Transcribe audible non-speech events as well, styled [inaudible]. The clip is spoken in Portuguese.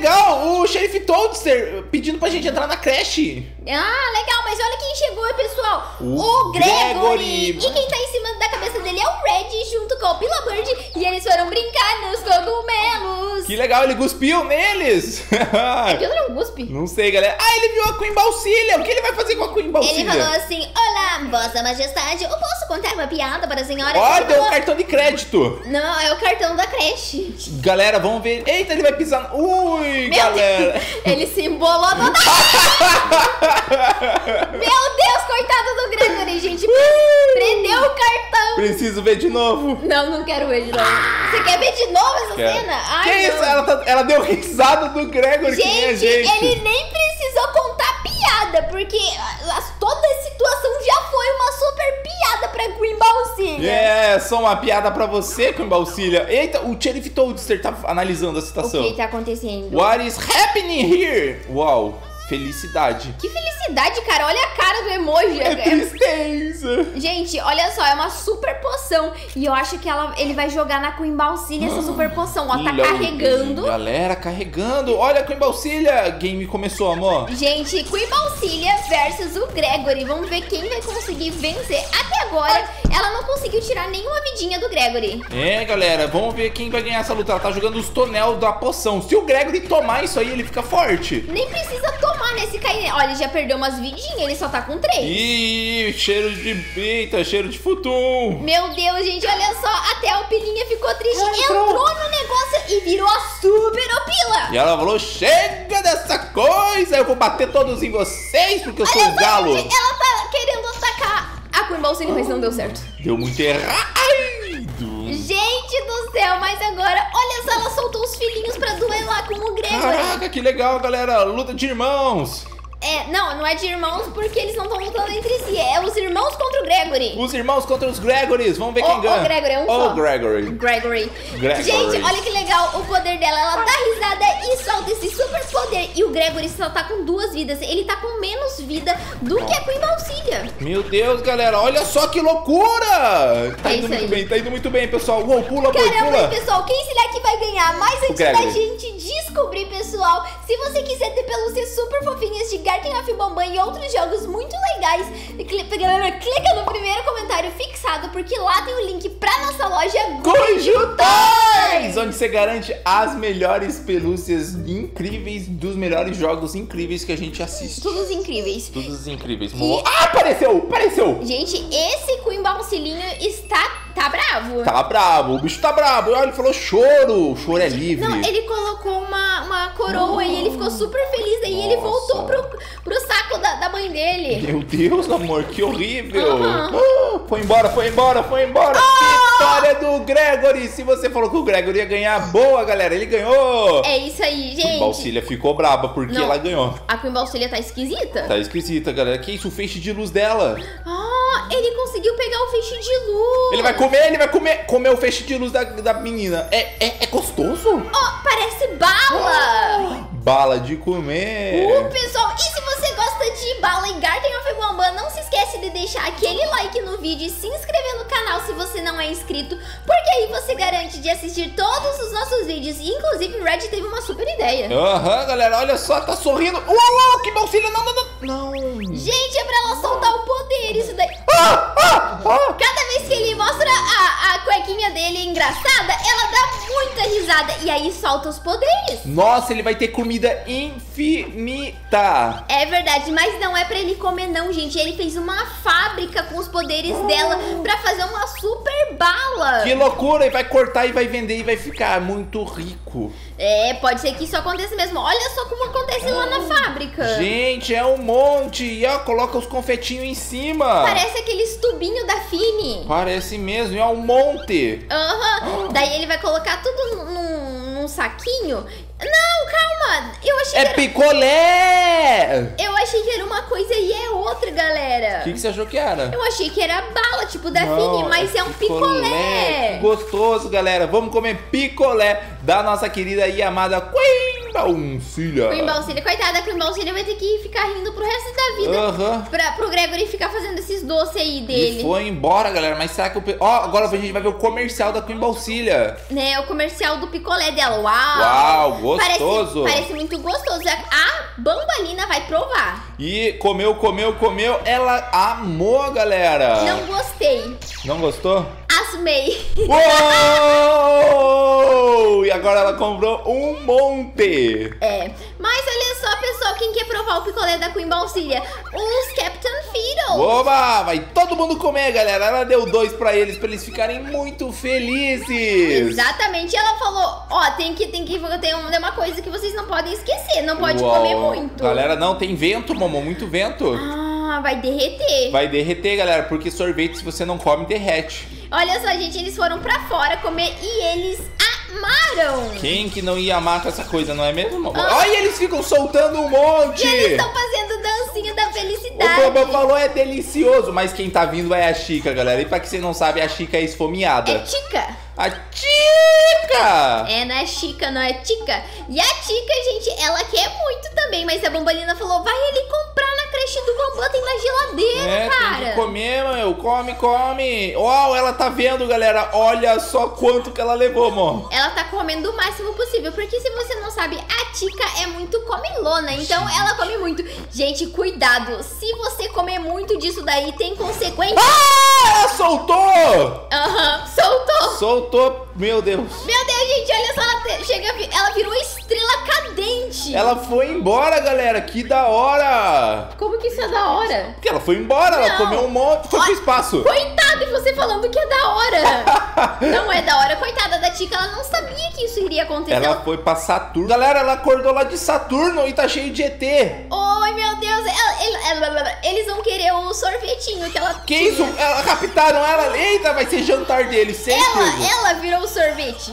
legal! O Sheriff Toadster pedindo pra gente entrar na creche. Ah, legal, mas olha quem chegou, pessoal. O O, Gregory. Gregory. E quem tá em cima da cabeça dele é o Red junto com o Pila Bird. E eles foram brincar nos cogumelos. Que legal, ele cuspiu neles! É que [laughs] eu não guspe. Não sei, galera. Ah, ele viu a Queen Balsilha! O que ele vai fazer com a Queen Balsilha? Ele falou assim: Olá, Vossa Majestade, eu posso contar uma piada para a senhora? Ó, deu um cartão de crédito. Não, é o cartão da creche. Galera, vamos ver. Eita, ele vai pisar. Ui, Meu galera. Deus, [laughs] ele se embolou toda. [laughs] Meu Deus, coitado do Gregory, gente. Cartão. Preciso ver de novo. Não, não quero ver de novo. Você quer ver de novo essa Quero. cena? Ai, que não. isso? Ela, tá- ela deu risada do Gregory, que nem a Gente, gente. ele nem precisou contar piada, porque a- toda a situação já foi uma super piada pra Queen Balsilha. É, só uma piada pra você, Queen Balsilha. Eita, o Sheriff Toadster tá analisando a O situação. que tá acontecendo? What is happening here? Uau, felicidade. Que felicidade, cara. Olha a cara do emoji. É tristeza. Gente, olha só, é uma super poção. E eu acho que ela, ele vai jogar na Queen Balsilha essa super poção. Ó, tá carregando. Galera, carregando. Olha, Queen Balsilha. Game começou, amor. Gente, Queen Balsilha versus o Gregory. Vamos ver quem vai conseguir vencer. Até agora, ela não conseguiu tirar nenhuma vidinha do Gregory. É, galera, vamos ver quem vai ganhar essa luta. Ela tá jogando os tonel da poção. Se o Gregory tomar isso aí, ele fica forte. Nem precisa tomar nesse cair. Olha, ele já perdeu umas vidinhas, ele só tá com três. Ih, cheiro de. Eita, cheiro de futum. Meu Deus, gente, olha só. Até a Opilinha ficou triste. Ela entrou. entrou no negócio e virou a super Opila. E ela falou: chega dessa coisa, eu vou bater todos em vocês porque eu sou Olha o só, galo. gente, ela Queen Balsilha, mas não deu certo. Deu muito errado. Gente do céu, mas agora, olha só, ela soltou os filhinhos pra duelar com o Gregory. Caraca, que legal, galera. Luta de irmãos. É, não, não é de irmãos porque eles não estão lutando entre si. É os irmãos contra o Gregory. Os irmãos contra os Gregorys. Vamos ver O- quem o ganha. Gregory é um O só. Gregory. Gregory. Gregory. Gente, olha que legal o poder dela. Ela dá risada e solta esse super poder. E o Gregory só tá com duas vidas. Ele tá com menos vida do que a Queen Balsilha. Meu Deus, galera, olha só que loucura! Tá É indo muito aí. bem, tá indo muito bem, pessoal. Uou, pula, Caramba, pula. pessoal, quem será que vai ganhar? Mas antes da gente descobrir, pessoal, se você quiser ter pelúcias super fofinhas de Garten of Bambam e outros jogos muito legais, clica no primeiro comentário fixado, porque lá tem o link pra nossa loja Conjuntais! Onde você garante as melhores pelúcias incríveis dos melhores jogos incríveis que a gente assiste. Todos incríveis. Todos incríveis. Mo- Ah, apareceu! Apareceu! Gente, esse Queen Balsilinho está tá bravo. Tá bravo, o bicho tá bravo. Olha, ele falou choro. O choro é livre. Não, ele colocou uma, uma coroa e ele ficou super feliz. Daí ele Nossa. voltou pro, pro saco da, da mãe dele. Meu Deus, amor, que horrível! Ah, Foi embora, foi embora, foi embora! Vitória do Gregory! Se você falou que o Gregory ia ganhar, boa, galera, ele ganhou! É isso aí, gente. Balsilha ficou braba porque Não. ela ganhou. A Queen Balsilha tá esquisita? Tá esquisita, galera. Que isso? O feixe de luz dela. Ah, ele conseguiu pegar o feixe de luz. Ele vai comer, ele vai comer, comer o feixe de luz da, da menina. É, é, é gostoso? Oh, parece bala. Bala de comer. Uh, pessoal, e se você gosta de bala e Garden of Bambam, não se esquece de deixar aquele like no vídeo e se inscrever no canal se você não é inscrito, porque aí você garante de assistir todos os nossos vídeos. E, inclusive, o Red teve uma super ideia. Aham, galera, olha só, tá sorrindo. Uau, uau, que Balsilha, não, não, não. Não. Gente, é pra ela soltar o poder, isso daí. Ah, ah, ah. Cada vez que ele mostra a, a cuequinha dele engraçada, ela muita risada e aí solta os poderes. Nossa, ele vai ter comida infinita. É verdade, mas não é pra ele comer não, gente. Ele fez uma fábrica com os poderes dela pra fazer uma super bala. Que loucura! E vai cortar e vai vender e vai ficar muito rico. É, pode ser que isso aconteça mesmo. Olha só como acontece lá na fábrica. Gente, é um monte. E ó, coloca os confetinhos em cima. Parece aqueles tubinhos da Fini. Parece mesmo, é um monte. Aham. Daí ele vai colocar tudo num, num saquinho. Não, calma. Eu achei É que era... picolé! Eu achei que era uma coisa e é outra, galera. O que, que você achou que era? Eu achei que era bala, tipo da Fini, mas é, um Que picolé. gostoso, galera. Vamos comer picolé da nossa querida e amada Queen Queen Balsilha. Coitada, a Queen Balsilha vai ter que ficar rindo pro resto da vida. Aham. Pra, pro Gregory ficar fazendo esses doces aí E dele. foi embora, galera. Mas será que o. Ó, agora a gente vai ver o comercial da Queen Balsilha. Né, o comercial do picolé dela. Uau! Uau, gostoso. Parece, parece muito gostoso. A, a Bambalina vai provar. E comeu, comeu, comeu. Ela amou, galera. Não gostei. Não gostou? Asmei. Uou! Agora ela comprou um monte. É. Mas olha só, pessoal, quem quer provar o picolé da Queen Balsilha? Os Captain Fiddle. Oba! Vai todo mundo comer, galera. Ela deu dois pra eles, pra eles ficarem muito felizes. Exatamente, ela falou, ó, tem que, tem que, tem uma, coisa que vocês não podem esquecer, não pode Uau. comer muito. Galera, não, tem vento, Momo, muito vento. Ah, vai derreter. Vai derreter, galera, porque sorvete, se você não come, derrete. Olha só, gente, eles foram pra fora comer e eles amaram. Quem que não ia amar com essa coisa, não é mesmo? Ah. Olha, eles ficam soltando um monte. E eles estão fazendo dancinha da O felicidade. Bobo falou é delicioso, mas quem tá vindo é a Chica, galera. E pra quem você não sabe, a Chica é esfomeada. É tica. A Chica! É, não é chica, não é tica. E a tica, gente, ela quer muito também, mas a Bombalina falou, vai ali comprar na creche do tem geladeira, É, cara. tem que comer, meu. Come, come. Uau, ela tá vendo, galera. Olha só quanto que ela levou, amor. Ela tá comendo o máximo possível, porque se você não sabe, a Tica é muito comilona, então ela come muito. Gente, cuidado, se você comer muito disso daí, tem consequência. Ah, ela soltou! Aham, soltou. Soltou, meu Deus. Meu Deus, gente, olha só, ela chega, ela virou estrela cadente. Ela foi embora, galera. Que da hora. Como que isso é da hora? Porque ela foi embora, ela Não. comeu um monte. Foi pro espaço. Coitada, e você falando que é da hora. [laughs] não é da hora. Coitada da Tica, ela não sabia que isso iria acontecer. Ela foi pra Saturno. Galera, ela acordou lá de Saturno e tá cheio de ET. Oi, meu Deus, ela- ela- ela- eles vão querer o sorvetinho que ela Que tinha. isso? Ela captaram ela. Eita, vai ser jantar deles, certeza. Ela, ela virou o sorvete.